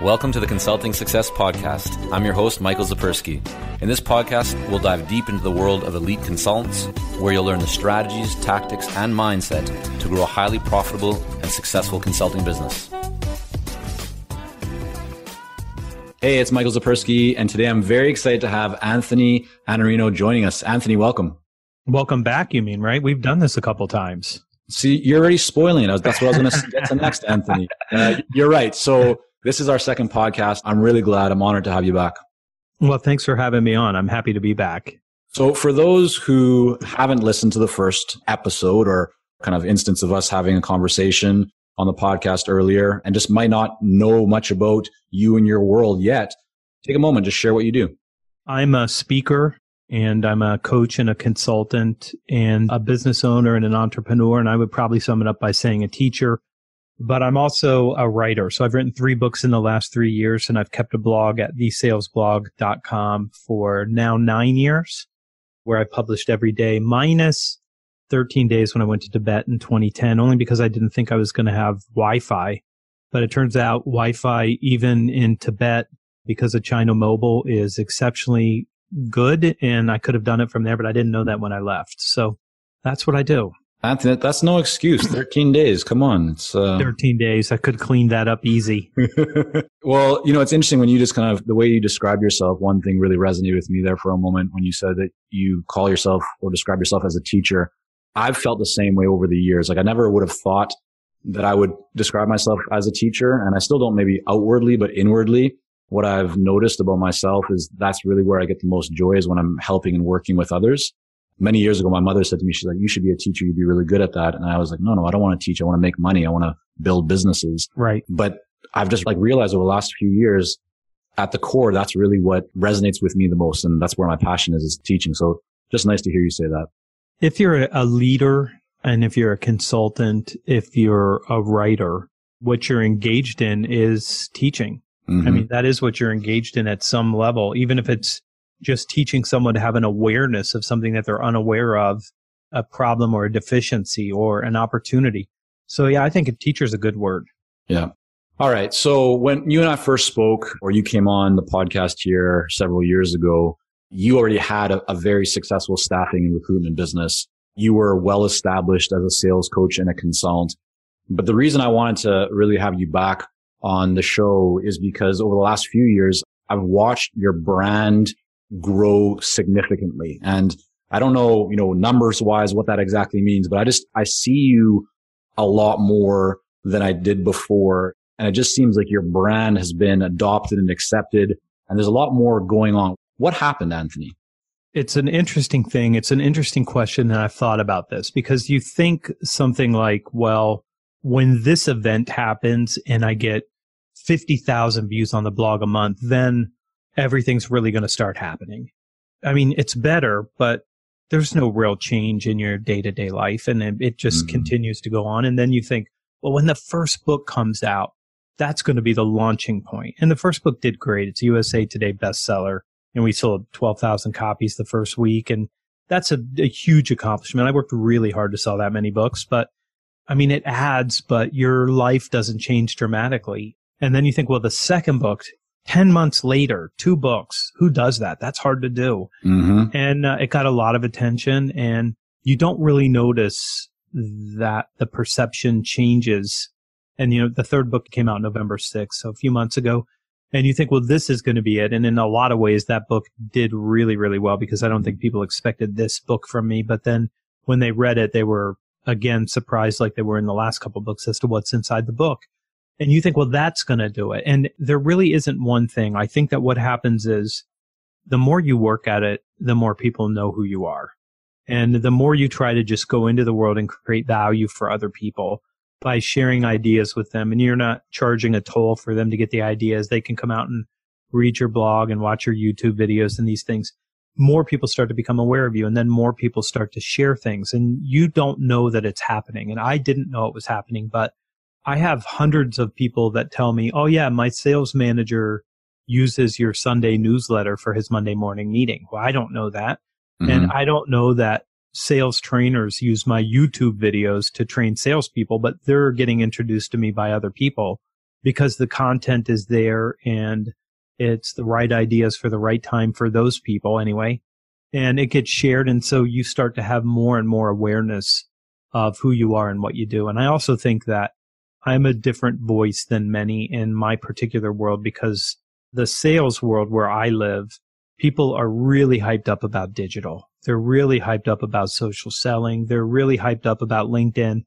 Welcome to the Consulting Success Podcast. I'm your host, Michael Zipursky. In this podcast, we'll dive deep into the world of elite consultants, where you'll learn the strategies, tactics, and mindset to grow a highly profitable and successful consulting business. Hey, it's Michael Zipursky, and today I'm very excited to have Anthony Iannarino joining us. Anthony, welcome. Welcome back, you mean, right? We've done this a couple times. See, you're already spoiling it. That's what I was going to get to next, Anthony. Uh, you're right. So this is our second podcast. I'm really glad. I'm honored to have you back. Well, thanks for having me on. I'm happy to be back. So, for those who haven't listened to the first episode or kind of instance of us having a conversation on the podcast earlier and just might not know much about you and your world yet, take a moment, just share what you do. I'm a speaker and I'm a coach and a consultant and a business owner and an entrepreneur. And I would probably sum it up by saying a teacher but I'm also a writer. So I've written three books in the last three years and I've kept a blog at thesalesblog.com for now nine years where I published every day minus 13 days when I went to Tibet in 2010, only because I didn't think I was going to have Wi-Fi. But it turns out Wi-Fi, even in Tibet, because of China Mobile is exceptionally good. And I could have done it from there, but I didn't know that when I left. So that's what I do. Anthony, that's no excuse. 13 days. Come on. It's uh... 13 days. I could clean that up easy. well, you know, it's interesting when you just kind of, the way you describe yourself, one thing really resonated with me there for a moment when you said that you call yourself or describe yourself as a teacher. I've felt the same way over the years. Like I never would have thought that I would describe myself as a teacher. And I still don't maybe outwardly, but inwardly. What I've noticed about myself is that's really where I get the most joy is when I'm helping and working with others many years ago, my mother said to me, she's like, you should be a teacher. You'd be really good at that. And I was like, no, no, I don't want to teach. I want to make money. I want to build businesses. Right. But I've just like realized over the last few years at the core, that's really what resonates with me the most. And that's where my passion is, is teaching. So just nice to hear you say that. If you're a leader and if you're a consultant, if you're a writer, what you're engaged in is teaching. Mm-hmm. I mean, that is what you're engaged in at some level, even if it's just teaching someone to have an awareness of something that they're unaware of, a problem or a deficiency or an opportunity. So yeah, I think a teacher is a good word. Yeah. All right. So when you and I first spoke or you came on the podcast here several years ago, you already had a, a very successful staffing and recruitment business. You were well established as a sales coach and a consultant. But the reason I wanted to really have you back on the show is because over the last few years, I've watched your brand grow significantly. And I don't know, you know, numbers wise what that exactly means, but I just, I see you a lot more than I did before. And it just seems like your brand has been adopted and accepted. And there's a lot more going on. What happened, Anthony? It's an interesting thing. It's an interesting question. And I've thought about this because you think something like, well, when this event happens and I get 50,000 views on the blog a month, then everything's really going to start happening. I mean, it's better, but there's no real change in your day to day life and it, just mm-hmm. continues to go on. And then you think, well, when the first book comes out, that's going to be the launching point. And the first book did great. It's USA Today bestseller and we sold 12,000 copies the first week. And that's a, a huge accomplishment. I worked really hard to sell that many books, but I mean, it adds, but your life doesn't change dramatically. And then you think, well, the second book 10 months later, two books. Who does that? That's hard to do. Mm-hmm. And uh, it got a lot of attention and you don't really notice that the perception changes. And, you know, the third book came out November 6th, so a few months ago. And you think, well, this is going to be it. And in a lot of ways, that book did really, really well because I don't think people expected this book from me. But then when they read it, they were again surprised like they were in the last couple books as to what's inside the book and you think, well, that's going to do it. And there really isn't one thing. I think that what happens is the more you work at it, the more people know who you are. And the more you try to just go into the world and create value for other people by sharing ideas with them and you're not charging a toll for them to get the ideas. They can come out and read your blog and watch your YouTube videos and these things. More people start to become aware of you and then more people start to share things and you don't know that it's happening. And I didn't know it was happening, but I have hundreds of people that tell me, oh yeah, my sales manager uses your Sunday newsletter for his Monday morning meeting. Well, I don't know that. Mm-hmm. And I don't know that sales trainers use my YouTube videos to train salespeople, but they're getting introduced to me by other people. because the content is there and it's the right ideas for the right time for those people anyway. And it gets shared. And so you start to have more and more awareness of who you are and what you do. And I also think that I'm a different voice than many in my particular world because the sales world where I live, people are really hyped up about digital. They're really hyped up about social selling. They're really hyped up about LinkedIn.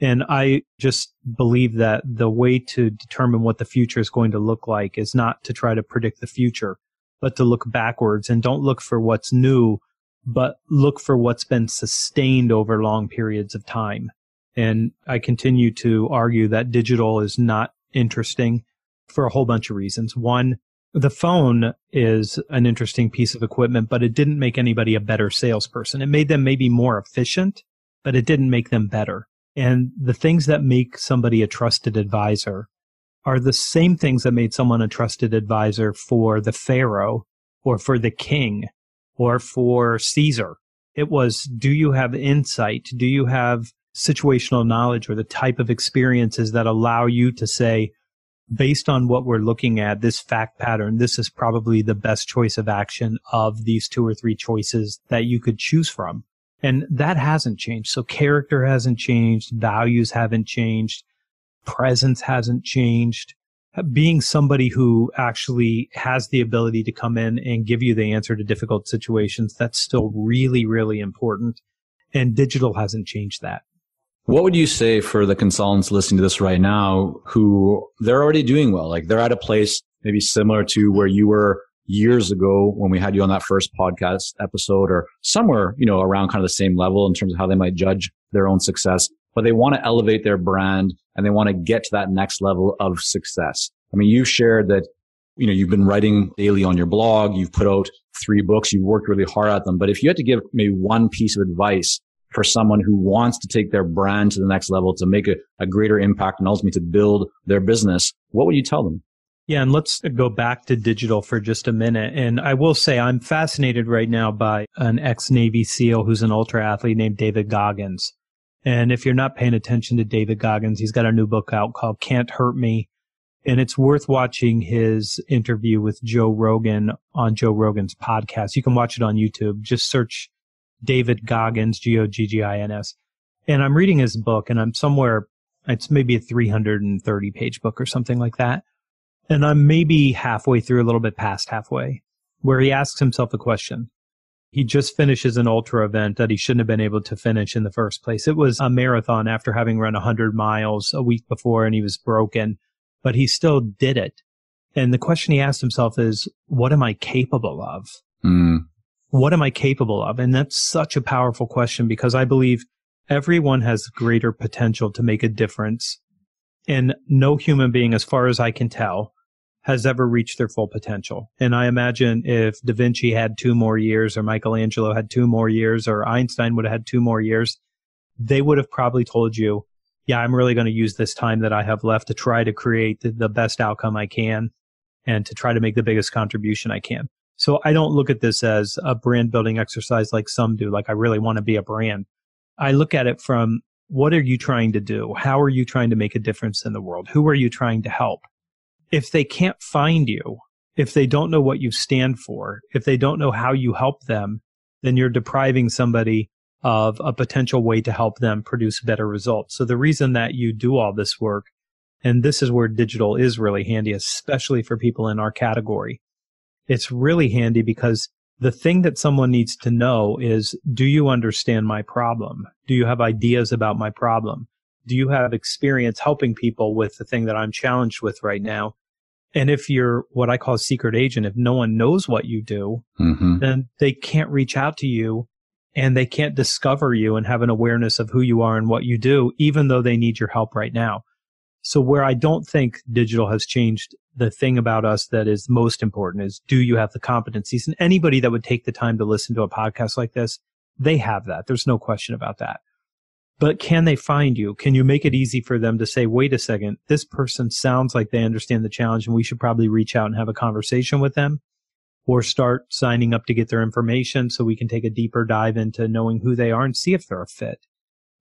And I just believe that the way to determine what the future is going to look like is not to try to predict the future, but to look backwards and don't look for what's new, but look for what's been sustained over long periods of time. And I continue to argue that digital is not interesting for a whole bunch of reasons. One, the phone is an interesting piece of equipment, but it didn't make anybody a better salesperson. It made them maybe more efficient, but it didn't make them better. And the things that make somebody a trusted advisor are the same things that made someone a trusted advisor for the Pharaoh or for the king or for Caesar. It was, do you have insight? Do you have situational knowledge or the type of experiences that allow you to say, based on what we're looking at, this fact pattern, this is probably the best choice of action of these two or three choices that you could choose from. And that hasn't changed. So character hasn't changed. Values haven't changed. Presence hasn't changed. Being somebody who actually has the ability to come in and give you the answer to difficult situations, that's still really, really important. And digital hasn't changed that. What would you say for the consultants listening to this right now who they're already doing well? Like they're at a place maybe similar to where you were years ago when we had you on that first podcast episode or somewhere, you know, around kind of the same level in terms of how they might judge their own success, but they want to elevate their brand and they want to get to that next level of success. I mean, you shared that, you know, you've been writing daily on your blog. You've put out three books. You've worked really hard at them. But if you had to give maybe one piece of advice for someone who wants to take their brand to the next level to make a, a greater impact and ultimately to build their business, what would you tell them? Yeah, and let's go back to digital for just a minute. And I will say I'm fascinated right now by an ex Navy SEAL who's an ultra athlete named David Goggins. And if you're not paying attention to David Goggins, he's got a new book out called Can't Hurt Me. And it's worth watching his interview with Joe Rogan on Joe Rogan's podcast. You can watch it on YouTube. Just search David Goggins, G O G G I N S. And I'm reading his book and I'm somewhere, it's maybe a 330 page book or something like that and I'm maybe halfway through, a little bit past halfway, where he asks himself a question. He just finishes an ultra event that he shouldn't have been able to finish in the first place. It was a marathon after having run 100 miles a week before and he was broken, but he still did it. And the question he asked himself is, what am I capable of? Mm. What am I capable of? And that's such a powerful question because I believe everyone has greater potential to make a difference. And no human being, as far as I can tell, has ever reached their full potential. And I imagine if Da Vinci had two more years or Michelangelo had two more years or Einstein would have had two more years, they would have probably told you, yeah, I'm really going to use this time that I have left to try to create the, best outcome I can and to try to make the biggest contribution I can. So I don't look at this as a brand building exercise like some do, like I really want to be a brand. I look at it from what are you trying to do? How are you trying to make a difference in the world? Who are you trying to help? if they can't find you, if they don't know what you stand for, if they don't know how you help them, then you're depriving somebody of a potential way to help them produce better results. So the reason that you do all this work, and this is where digital is really handy, especially for people in our category. It's really handy because the thing that someone needs to know is, do you understand my problem? Do you have ideas about my problem? do you have experience helping people with the thing that I'm challenged with right now? And if you're what I call a secret agent, if no one knows what you do, mm-hmm. then they can't reach out to you and they can't discover you and have an awareness of who you are and what you do, even though they need your help right now. So where I don't think digital has changed the thing about us that is most important is do you have the competencies? And anybody that would take the time to listen to a podcast like this, they have that. There's no question about that. But can they find you? Can you make it easy for them to say, wait a second, this person sounds like they understand the challenge and we should probably reach out and have a conversation with them or start signing up to get their information so we can take a deeper dive into knowing who they are and see if they're a fit.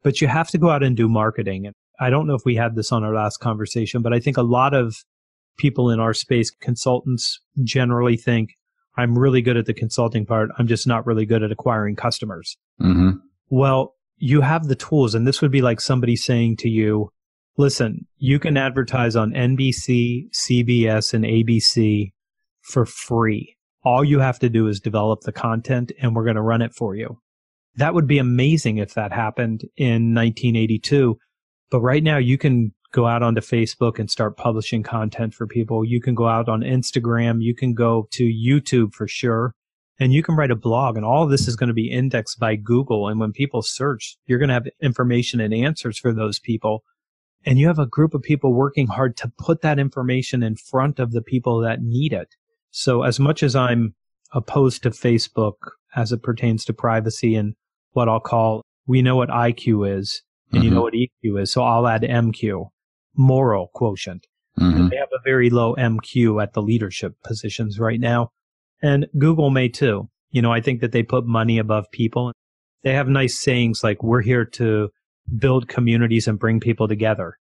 But you have to go out and do marketing. I don't know if we had this on our last conversation, but I think a lot of people in our space, consultants generally think I'm really good at the consulting part. I'm just not really good at acquiring customers. Mm-hmm. Well, you have the tools and this would be like somebody saying to you, listen, you can advertise on NBC, CBS and ABC for free. All you have to do is develop the content and we're going to run it for you. That would be amazing if that happened in 1982. But right now you can go out onto Facebook and start publishing content for people. You can go out on Instagram. You can go to YouTube for sure. And you can write a blog and all this is going to be indexed by Google. And when people search, you're going to have information and answers for those people. And you have a group of people working hard to put that information in front of the people that need it. So as much as I'm opposed to Facebook as it pertains to privacy and what I'll call, we know what IQ is and mm-hmm. you know what EQ is. So I'll add MQ, moral quotient. Mm-hmm. They have a very low MQ at the leadership positions right now. And Google may too. You know, I think that they put money above people. They have nice sayings like, we're here to build communities and bring people together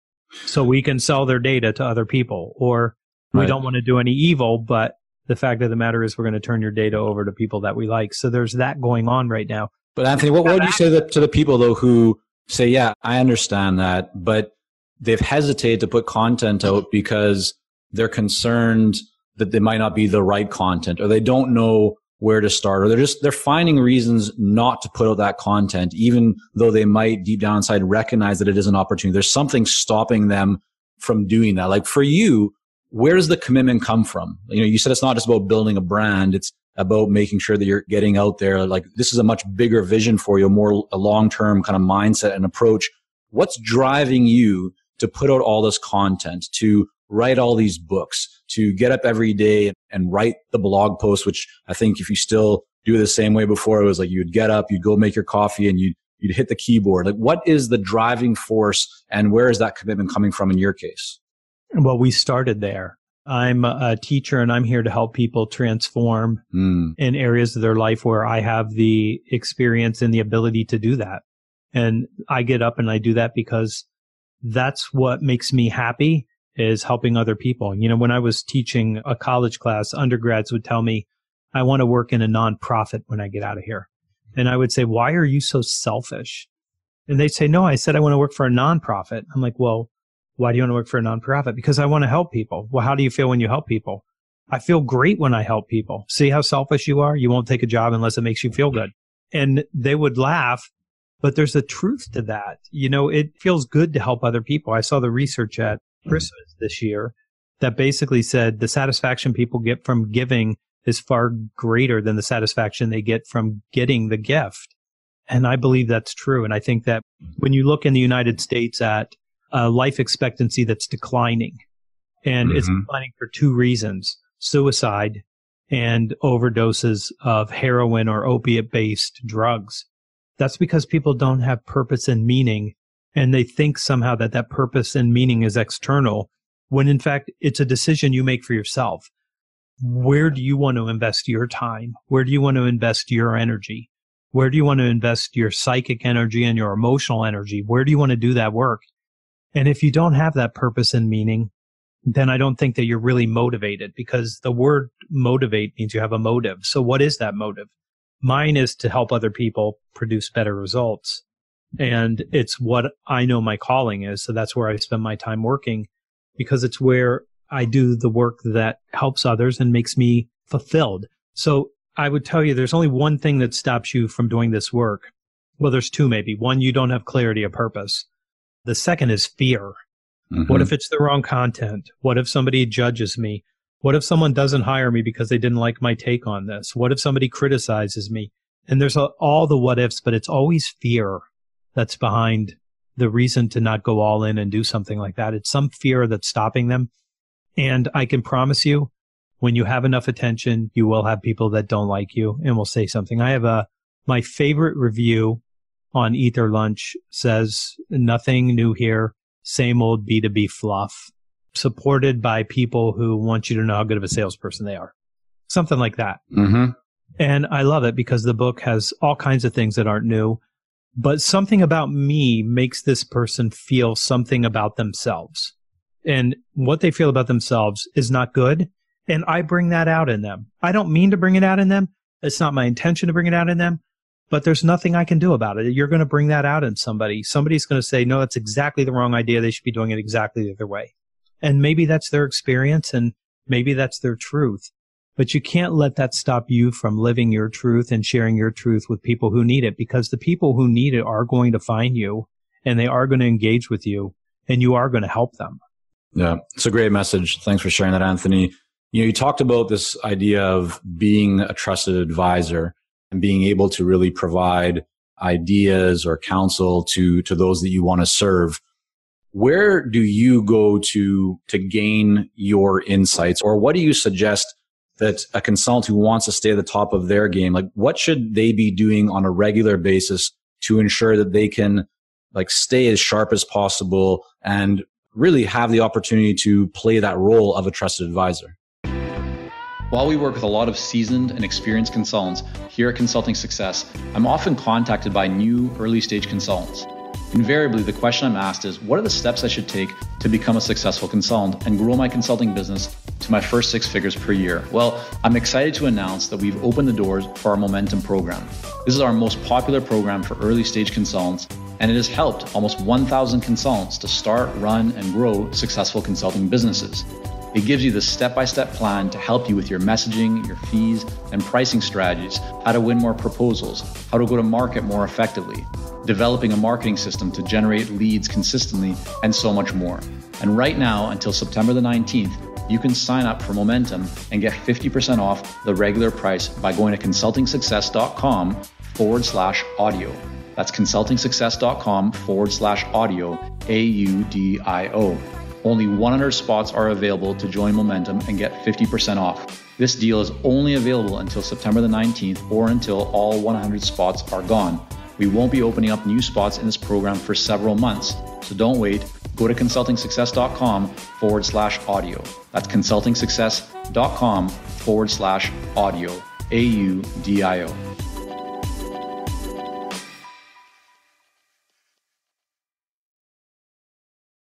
so we can sell their data to other people or we don't want to do any evil, but the fact of the matter is we're going to turn your data over to people that we like. So there's that going on right now. But Anthony, what, what would you say to the people though who say, yeah, I understand that, but they've hesitated to put content out because they're concerned that they might not be the right content or they don't know where to start or they're just they're finding reasons not to put out that content even though they might deep down inside recognize that it is an opportunity. There's something stopping them from doing that. Like for you where does the commitment come from? You know you said it's not just about building a brand it's about making sure that you're getting out there like this is a much bigger vision for you a more a long-term kind of mindset and approach what's driving you to put out all this content to write all these books, to get up every day and write the blog post, which I think if you still do the same way before, it was like you'd get up, you'd go make your coffee and you'd, you'd hit the keyboard. Like what is the driving force and where is that commitment coming from in your case? Well, we started there. I'm a teacher and I'm here to help people transform mm. in areas of their life where I have the experience and the ability to do that. And I get up and I do that because that's what makes me happy is helping other people. You know, when I was teaching a college class, undergrads would tell me, I want to work in a nonprofit when I get out of here. And I would say, why are you so selfish? And they'd say, no, I said I want to work for a nonprofit. I'm like, well, why do you want to work for a nonprofit? Because I want to help people. Well, how do you feel when you help people? I feel great when I help people. See how selfish you are? You won't take a job unless it makes you feel good. And they would laugh, but there's a truth to that. You know, it feels good to help other people. I saw the research at Christmas this year that basically said the satisfaction people get from giving is far greater than the satisfaction they get from getting the gift. And I believe that's true. And I think that when you look in the United States at a life expectancy that's declining, and mm-hmm. it's declining for two reasons suicide and overdoses of heroin or opiate based drugs. That's because people don't have purpose and meaning and they think somehow that that purpose and meaning is external when in fact it's a decision you make for yourself. Where do you want to invest your time? Where do you want to invest your energy? Where do you want to invest your psychic energy and your emotional energy? Where do you want to do that work? And if you don't have that purpose and meaning, then I don't think that you're really motivated because the word motivate means you have a motive. So what is that motive? Mine is to help other people produce better results and it's what I know my calling is. So that's where I spend my time working because it's where I do the work that helps others and makes me fulfilled. So I would tell you there's only one thing that stops you from doing this work. Well, there's two maybe. One, you don't have clarity of purpose. The second is fear. Mm-hmm. What if it's the wrong content? What if somebody judges me? What if someone doesn't hire me because they didn't like my take on this? What if somebody criticizes me? And there's a, all the what ifs, but it's always fear that's behind the reason to not go all in and do something like that. It's some fear that's stopping them. And I can promise you, when you have enough attention, you will have people that don't like you and will say something. I have a, my favorite review on Eat Their Lunch says nothing new here. Same old B2B fluff supported by people who want you to know how good of a salesperson they are. Something like that. Mm-hmm. And I love it because the book has all kinds of things that aren't new but something about me makes this person feel something about themselves. And what they feel about themselves is not good. And I bring that out in them. I don't mean to bring it out in them. It's not my intention to bring it out in them, but there's nothing I can do about it. You're going to bring that out in somebody. Somebody's going to say, no, that's exactly the wrong idea. They should be doing it exactly the other way. And maybe that's their experience and maybe that's their truth. But you can't let that stop you from living your truth and sharing your truth with people who need it because the people who need it are going to find you and they are going to engage with you and you are going to help them. Yeah, it's a great message. Thanks for sharing that, Anthony. You know, you talked about this idea of being a trusted advisor and being able to really provide ideas or counsel to, to those that you want to serve. Where do you go to, to gain your insights or what do you suggest that a consultant who wants to stay at the top of their game, like what should they be doing on a regular basis to ensure that they can like stay as sharp as possible and really have the opportunity to play that role of a trusted advisor? While we work with a lot of seasoned and experienced consultants here at Consulting Success, I'm often contacted by new early stage consultants. Invariably, the question I'm asked is what are the steps I should take to become a successful consultant and grow my consulting business to my first six figures per year? Well, I'm excited to announce that we've opened the doors for our Momentum program. This is our most popular program for early stage consultants, and it has helped almost 1,000 consultants to start, run, and grow successful consulting businesses. It gives you the step by step plan to help you with your messaging, your fees, and pricing strategies, how to win more proposals, how to go to market more effectively, developing a marketing system to generate leads consistently, and so much more. And right now, until September the 19th, you can sign up for Momentum and get 50% off the regular price by going to consultingsuccess.com forward slash audio. That's consultingsuccess.com forward slash audio, A U D I O. Only 100 spots are available to join Momentum and get 50% off. This deal is only available until September the 19th or until all 100 spots are gone. We won't be opening up new spots in this program for several months, so don't wait. Go to consultingsuccess.com forward slash audio. That's consultingsuccess.com forward slash audio. A U D I O.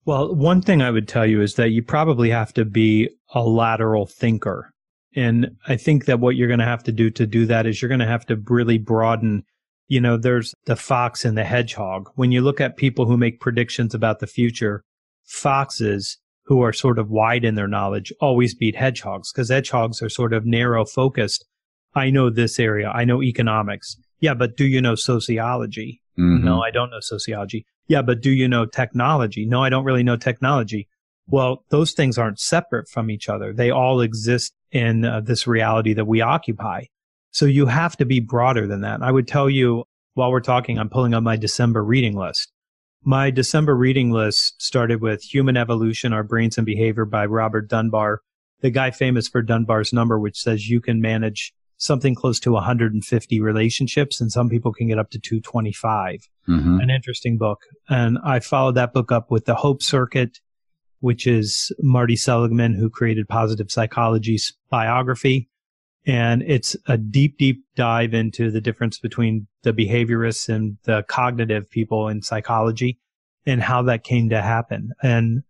Well, one thing I would tell you is that you probably have to be a lateral thinker. And I think that what you're going to have to do to do that is you're going to have to really broaden. You know, there's the fox and the hedgehog. When you look at people who make predictions about the future, foxes who are sort of wide in their knowledge always beat hedgehogs because hedgehogs are sort of narrow focused. I know this area. I know economics. Yeah, but do you know sociology? Mm-hmm. No, I don't know sociology. Yeah, but do you know technology? No, I don't really know technology. Well, those things aren't separate from each other. They all exist in uh, this reality that we occupy. So you have to be broader than that. I would tell you while we're talking, I'm pulling up my December reading list. My December reading list started with Human Evolution, Our Brains and Behavior by Robert Dunbar, the guy famous for Dunbar's number, which says you can manage something close to 150 relationships and some people can get up to 225. Mm-hmm. An interesting book. And I followed that book up with the Hope Circuit, which is Marty Seligman, who created positive psychology's biography. And it's a deep, deep dive into the difference between the behaviorists and the cognitive people in psychology and how that came to happen. And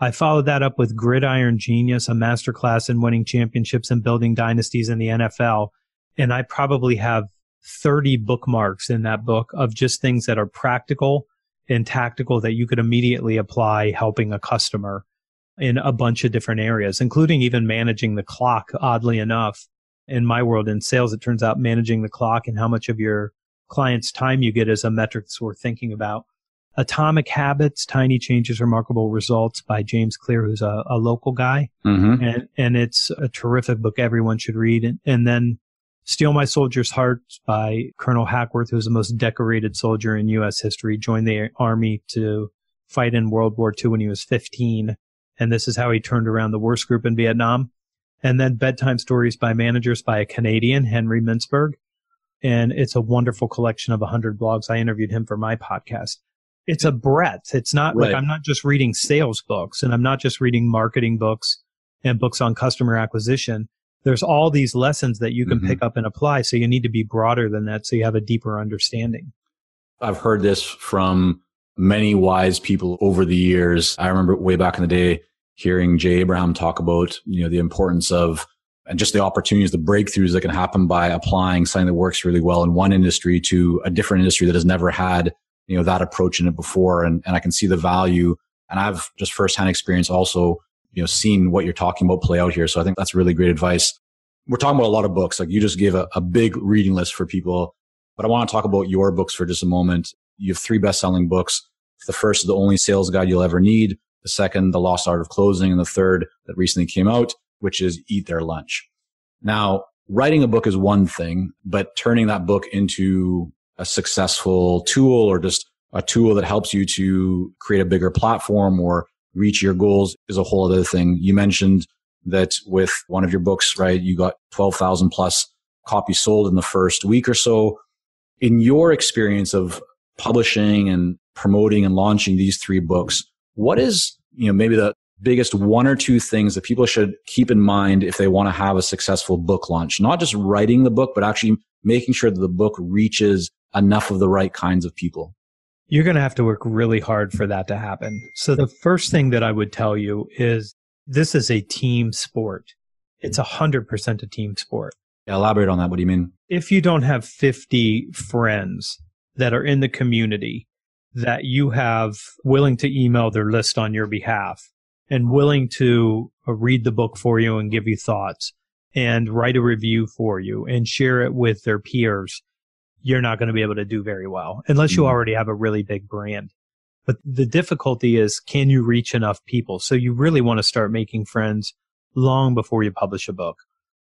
I followed that up with Gridiron Genius, a masterclass in winning championships and building dynasties in the NFL. And I probably have 30 bookmarks in that book of just things that are practical and tactical that you could immediately apply helping a customer in a bunch of different areas, including even managing the clock, oddly enough. In my world in sales, it turns out managing the clock and how much of your client's time you get is a metric that's worth thinking about. Atomic Habits, Tiny Changes, Remarkable Results by James Clear, who's a, a local guy. Mm-hmm. And, and it's a terrific book everyone should read. And, and then Steel My Soldier's Heart by Colonel Hackworth, who's the most decorated soldier in U.S. history, joined the army to fight in World War II when he was 15. And this is how he turned around the worst group in Vietnam. And then Bedtime Stories by Managers by a Canadian, Henry Mintzberg. And it's a wonderful collection of 100 blogs. I interviewed him for my podcast it's a breadth. It's not right. like I'm not just reading sales books and I'm not just reading marketing books and books on customer acquisition. There's all these lessons that you can mm-hmm. pick up and apply. So you need to be broader than that so you have a deeper understanding. I've heard this from many wise people over the years. I remember way back in the day hearing Jay Abraham talk about, you know, the importance of and just the opportunities, the breakthroughs that can happen by applying something that works really well in one industry to a different industry that has never had, you know, that approach in it before. And, and I can see the value. And I've just firsthand experience also, you know, seen what you're talking about play out here. So I think that's really great advice. We're talking about a lot of books. Like you just gave a, a big reading list for people, but I want to talk about your books for just a moment. You have three best selling books. The first is the only sales guide you'll ever need. The second, the lost art of closing. And the third that recently came out which is eat their lunch. Now, writing a book is one thing, but turning that book into a successful tool or just a tool that helps you to create a bigger platform or reach your goals is a whole other thing. You mentioned that with one of your books, right? You got 12,000 plus copies sold in the first week or so. In your experience of publishing and promoting and launching these three books, what is, you know, maybe the, biggest one or two things that people should keep in mind if they want to have a successful book launch? Not just writing the book, but actually making sure that the book reaches enough of the right kinds of people. You're going to have to work really hard for that to happen. So the first thing that I would tell you is this is a team sport. It's a hundred percent a team sport. Yeah, elaborate on that. What do you mean? If you don't have 50 friends that are in the community that you have willing to email their list on your behalf, and willing to read the book for you and give you thoughts and write a review for you and share it with their peers, you're not going to be able to do very well unless you mm-hmm. already have a really big brand. But the difficulty is, can you reach enough people? So you really want to start making friends long before you publish a book.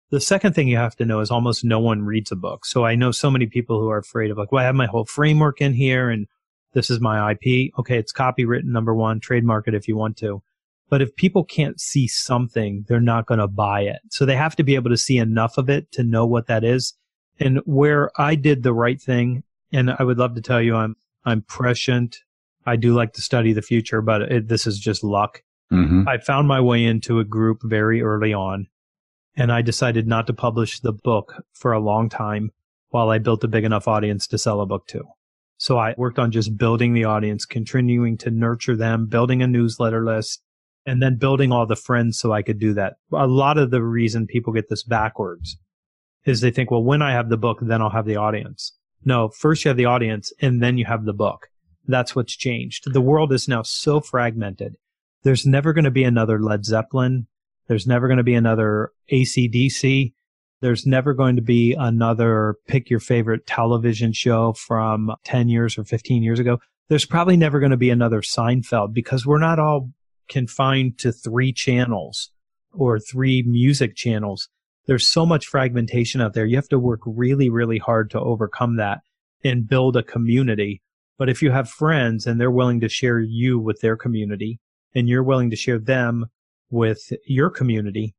The second thing you have to know is almost no one reads a book. So I know so many people who are afraid of like, well, I have my whole framework in here and this is my IP. Okay. It's copywritten number one, trademark it if you want to. But if people can't see something, they're not going to buy it. So they have to be able to see enough of it to know what that is. And where I did the right thing, and I would love to tell you I'm, I'm prescient. I do like to study the future, but it, this is just luck. Mm-hmm. I found my way into a group very early on and I decided not to publish the book for a long time while I built a big enough audience to sell a book to. So I worked on just building the audience, continuing to nurture them, building a newsletter list, and then building all the friends so I could do that. A lot of the reason people get this backwards is they think, well, when I have the book, then I'll have the audience. No, first you have the audience and then you have the book. That's what's changed. The world is now so fragmented. There's never going to be another Led Zeppelin. There's never going to be another ACDC. There's never going to be another pick your favorite television show from 10 years or 15 years ago. There's probably never going to be another Seinfeld because we're not all confined to three channels or three music channels. There's so much fragmentation out there. You have to work really, really hard to overcome that and build a community. But if you have friends and they're willing to share you with their community and you're willing to share them with your community,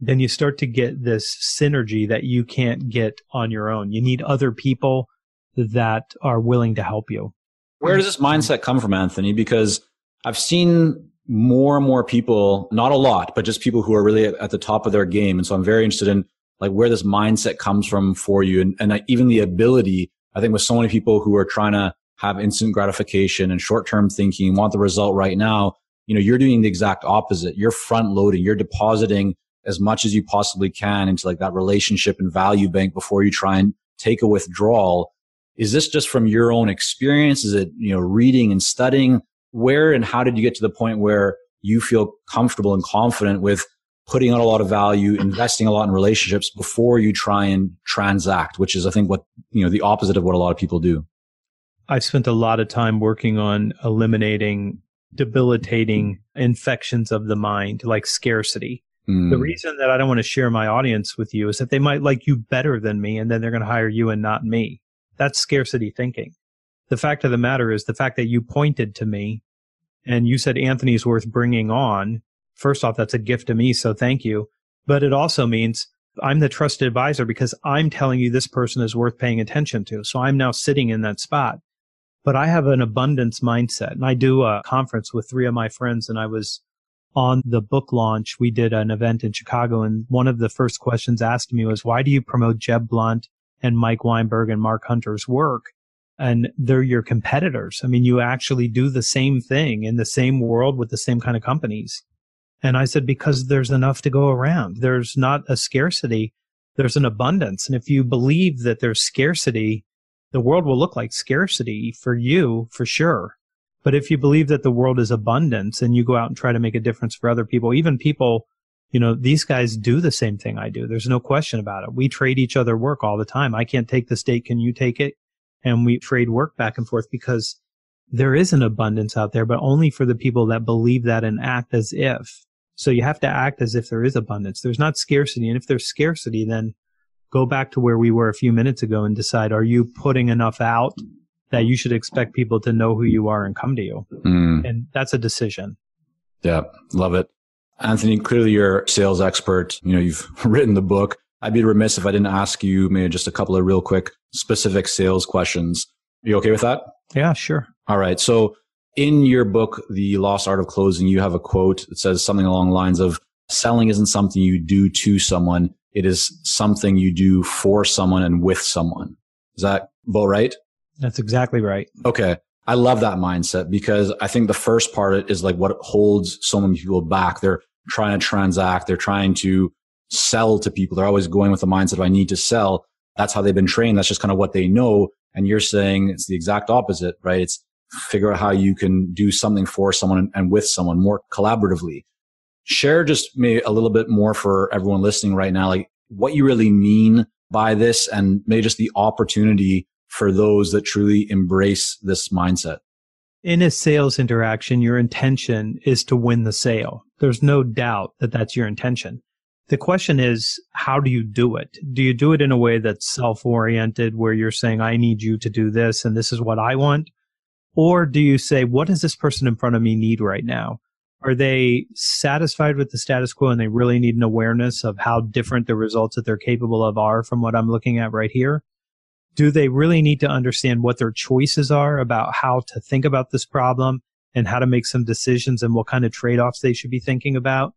then you start to get this synergy that you can't get on your own. You need other people that are willing to help you. Where does this mindset come from, Anthony? Because I've seen more and more people, not a lot, but just people who are really at, the top of their game. And so I'm very interested in like where this mindset comes from for you and, and uh, even the ability, I think with so many people who are trying to have instant gratification and short-term thinking, want the result right now, you know, you're doing the exact opposite. You're front loading, you're depositing as much as you possibly can into like that relationship and value bank before you try and take a withdrawal. Is this just from your own experience? Is it, you know, reading and studying? Where and how did you get to the point where you feel comfortable and confident with putting out a lot of value, investing a lot in relationships before you try and transact, which is, I think, what, you know, the opposite of what a lot of people do. I've spent a lot of time working on eliminating debilitating infections of the mind, like scarcity. Mm. The reason that I don't want to share my audience with you is that they might like you better than me and then they're going to hire you and not me. That's scarcity thinking the fact of the matter is the fact that you pointed to me and you said Anthony's worth bringing on. First off, that's a gift to me. So thank you. But it also means I'm the trusted advisor because I'm telling you this person is worth paying attention to. So I'm now sitting in that spot. But I have an abundance mindset and I do a conference with three of my friends and I was on the book launch. We did an event in Chicago and one of the first questions asked me was, why do you promote Jeb Blount and Mike Weinberg and Mark Hunter's work? And they're your competitors. I mean, you actually do the same thing in the same world with the same kind of companies. And I said, because there's enough to go around. There's not a scarcity. There's an abundance. And if you believe that there's scarcity, the world will look like scarcity for you for sure. But if you believe that the world is abundance and you go out and try to make a difference for other people, even people, you know, these guys do the same thing I do. There's no question about it. We trade each other work all the time. I can't take the state. Can you take it? And we trade work back and forth because there is an abundance out there, but only for the people that believe that and act as if. So you have to act as if there is abundance. There's not scarcity. And if there's scarcity, then go back to where we were a few minutes ago and decide, are you putting enough out that you should expect people to know who you are and come to you. Mm. And that's a decision. Yeah, love it. Anthony, clearly you're a sales expert. You know, you've written the book. I'd be remiss if I didn't ask you maybe just a couple of real quick specific sales questions. Are you okay with that? Yeah, sure. All right. So in your book, The Lost Art of Closing, you have a quote that says something along the lines of selling isn't something you do to someone. It is something you do for someone and with someone. Is that about right? That's exactly right. Okay. I love that mindset because I think the first part is like what holds so many people back. They're trying to transact. They're trying to sell to people. They're always going with the mindset of I need to sell. That's how they've been trained. That's just kind of what they know. And you're saying it's the exact opposite, right? It's figure out how you can do something for someone and with someone more collaboratively. Share just maybe a little bit more for everyone listening right now, like what you really mean by this and maybe just the opportunity for those that truly embrace this mindset? In a sales interaction, your intention is to win the sale. There's no doubt that that's your intention. The question is, how do you do it? Do you do it in a way that's self-oriented where you're saying, I need you to do this and this is what I want? Or do you say, what does this person in front of me need right now? Are they satisfied with the status quo and they really need an awareness of how different the results that they're capable of are from what I'm looking at right here? do they really need to understand what their choices are about how to think about this problem and how to make some decisions and what kind of trade-offs they should be thinking about?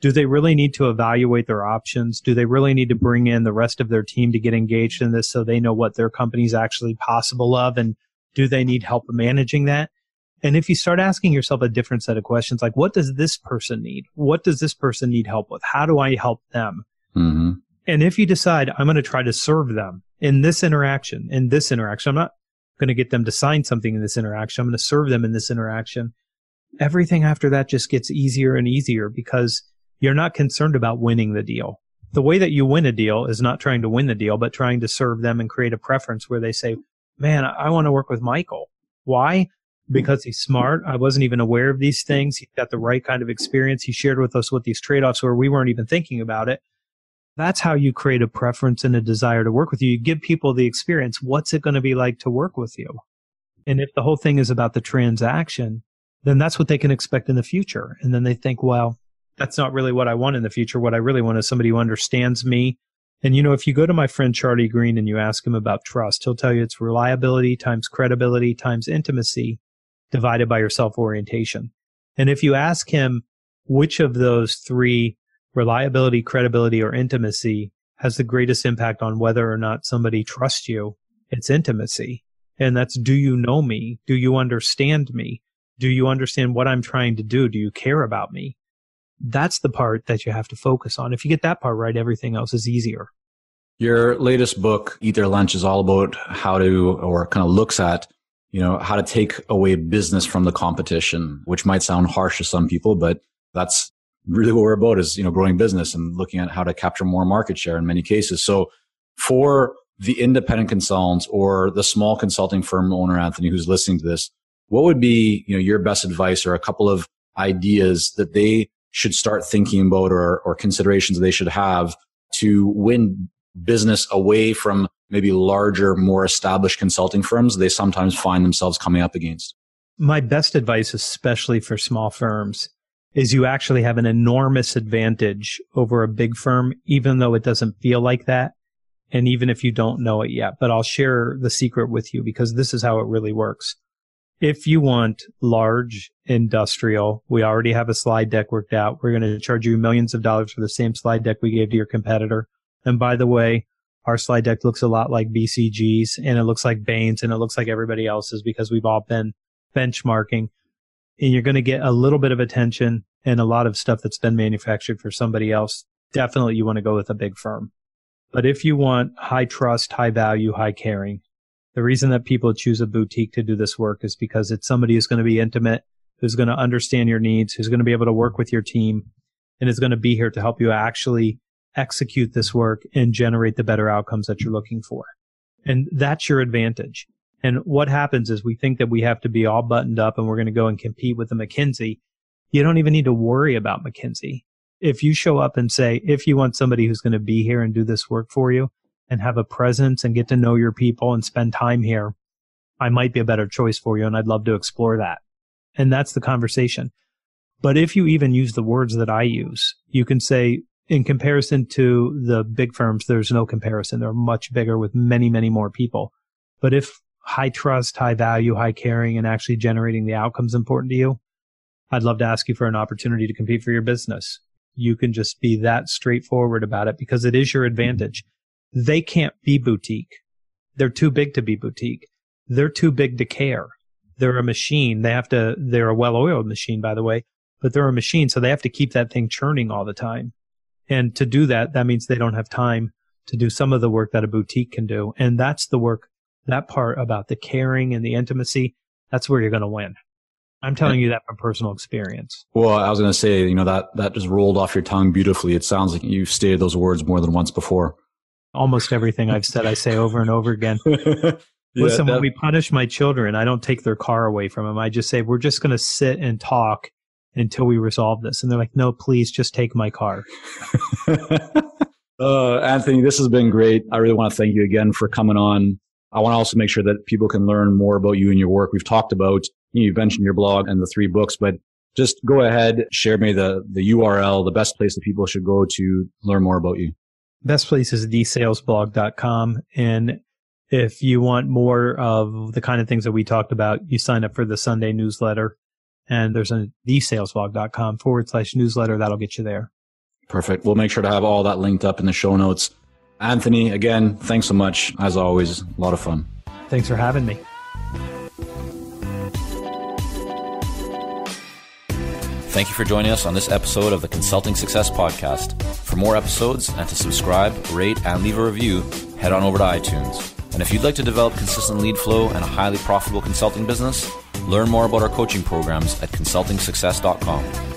Do they really need to evaluate their options? Do they really need to bring in the rest of their team to get engaged in this so they know what their company is actually possible of? And do they need help managing that? And if you start asking yourself a different set of questions, like what does this person need? What does this person need help with? How do I help them? Mm-hmm. And if you decide I'm going to try to serve them in this interaction, in this interaction, I'm not going to get them to sign something in this interaction. I'm going to serve them in this interaction. Everything after that just gets easier and easier because you're not concerned about winning the deal. The way that you win a deal is not trying to win the deal, but trying to serve them and create a preference where they say, man, I want to work with Michael. Why? Because he's smart. I wasn't even aware of these things. He's got the right kind of experience. He shared with us what these trade-offs were. We weren't even thinking about it. That's how you create a preference and a desire to work with you. You give people the experience. What's it going to be like to work with you? And if the whole thing is about the transaction, then that's what they can expect in the future. And then they think, well, that's not really what I want in the future. What I really want is somebody who understands me. And you know, if you go to my friend Charlie Green and you ask him about trust, he'll tell you it's reliability times credibility times intimacy divided by your self orientation. And if you ask him which of those three reliability, credibility, or intimacy has the greatest impact on whether or not somebody trusts you. It's intimacy. And that's do you know me? Do you understand me? Do you understand what I'm trying to do? Do you care about me? That's the part that you have to focus on. If you get that part right, everything else is easier. Your latest book, Eat Their Lunch, is all about how to, or kind of looks at, you know, how to take away business from the competition, which might sound harsh to some people, but that's really what we're about is, you know, growing business and looking at how to capture more market share in many cases. So for the independent consultants or the small consulting firm owner, Anthony, who's listening to this, what would be, you know, your best advice or a couple of ideas that they should start thinking about or, or considerations they should have to win business away from maybe larger, more established consulting firms they sometimes find themselves coming up against? My best advice, especially for small firms, is you actually have an enormous advantage over a big firm, even though it doesn't feel like that. And even if you don't know it yet, but I'll share the secret with you because this is how it really works. If you want large industrial, we already have a slide deck worked out. We're going to charge you millions of dollars for the same slide deck we gave to your competitor. And by the way, Our slide deck looks a lot like BCG's and it looks like Bain's and it looks like everybody else's because we've all been benchmarking. And you're going to get a little bit of attention and a lot of stuff that's been manufactured for somebody else. Definitely you want to go with a big firm. But if you want high trust, high value, high caring, the reason that people choose a boutique to do this work is because it's somebody who's going to be intimate, who's going to understand your needs, who's going to be able to work with your team, and is going to be here to help you actually execute this work and generate the better outcomes that you're looking for. And that's your advantage. And what happens is we think that we have to be all buttoned up and we're going to go and compete with the McKinsey. You don't even need to worry about McKinsey. If you show up and say, if you want somebody who's going to be here and do this work for you and have a presence and get to know your people and spend time here, I might be a better choice for you. And I'd love to explore that. And that's the conversation. But if you even use the words that I use, you can say, in comparison to the big firms, there's no comparison. They're much bigger with many, many more people. But if high trust, high value, high caring, and actually generating the outcomes important to you, I'd love to ask you for an opportunity to compete for your business. You can just be that straightforward about it because it is your advantage. They can't be boutique. They're too big to be boutique. They're too big to care. They're a machine. They have to, they're a well oiled machine, by the way, but they're a machine. So they have to keep that thing churning all the time. And to do that, that means they don't have time to do some of the work that a boutique can do. And that's the work, that part about the caring and the intimacy. That's where you're going to win. I'm telling you that from personal experience. Well, I was going to say, you know, that, that just rolled off your tongue beautifully. It sounds like you've stated those words more than once before. Almost everything I've said, I say over and over again. Listen, when we punish my children, I don't take their car away from them. I just say, we're just going to sit and talk until we resolve this. And they're like, no, please just take my car. uh, Anthony, this has been great. I really want to thank you again for coming on. I want to also make sure that people can learn more about you and your work. We've talked about, you, know, you mentioned your blog and the three books, but just go ahead, share me the, the URL, the best place that people should go to learn more about you. Best place is thesalesblog.com. And if you want more of the kind of things that we talked about, you sign up for the Sunday newsletter and there's a thesalesblog.com forward slash newsletter that'll get you there. Perfect. We'll make sure to have all that linked up in the show notes. Anthony, again, thanks so much. As always, a lot of fun. Thanks for having me. Thank you for joining us on this episode of the Consulting Success Podcast. For more episodes and to subscribe, rate, and leave a review, head on over to iTunes. And if you'd like to develop consistent lead flow and a highly profitable consulting business, learn more about our coaching programs at consultingsuccess.com.